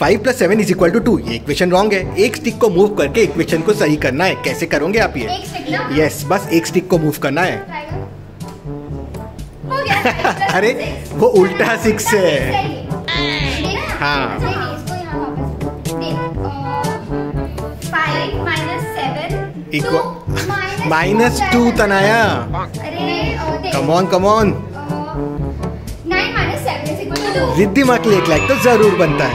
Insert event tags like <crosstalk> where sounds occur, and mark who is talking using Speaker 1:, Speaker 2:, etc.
Speaker 1: Five plus seven is equal to two ये equation wrong है। एक स्टिक को मूव करके इक्वेशन को सही करना है। कैसे करोगे आप ये? यस yes, बस एक स्टिक को मूव करना है। <laughs> अरे वो उल्टा
Speaker 2: सिक्स
Speaker 1: है। हाँ।
Speaker 2: नहीं,
Speaker 1: माइनस टू तनाया
Speaker 2: अरे, अ,
Speaker 1: रिद्धि मार्क एक लाइक तो ज़रूर बनता है।